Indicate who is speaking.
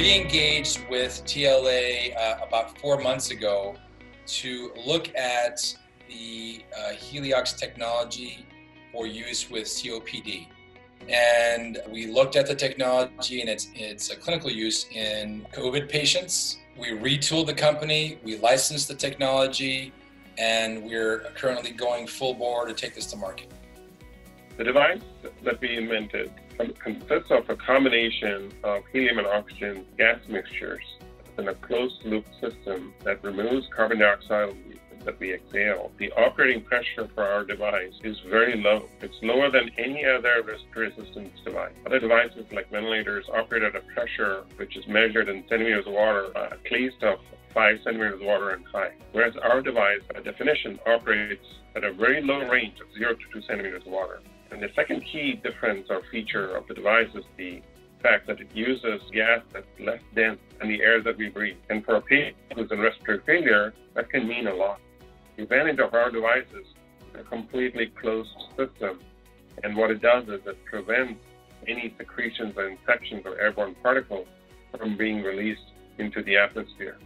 Speaker 1: re-engaged with TLA uh, about four months ago to look at the uh, Heliox technology for use with COPD. And we looked at the technology and its, its clinical use in COVID patients. We retooled the company, we licensed the technology, and we're currently going full bore to take this to market.
Speaker 2: The device that we invented consists of a combination of helium and oxygen gas mixtures in a closed loop system that removes carbon dioxide that we exhale. The operating pressure for our device is very low. It's lower than any other respiratory assistance device. Other devices like ventilators operate at a pressure which is measured in centimeters of water, uh, at least of 5 centimeters of water and high. Whereas our device, by definition, operates at a very low range of 0 to 2 centimeters of water. And the second key difference or feature of the device is the fact that it uses gas that's less dense than the air that we breathe. And for a patient who's in respiratory failure, that can mean a lot. The advantage of our device is a completely closed system. And what it does is it prevents any secretions or infections or airborne particles from being released into the atmosphere.